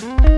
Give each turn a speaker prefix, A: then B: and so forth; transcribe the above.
A: Bye.